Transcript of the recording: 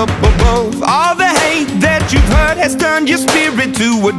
up above. All the hate that you've heard has turned your spirit to a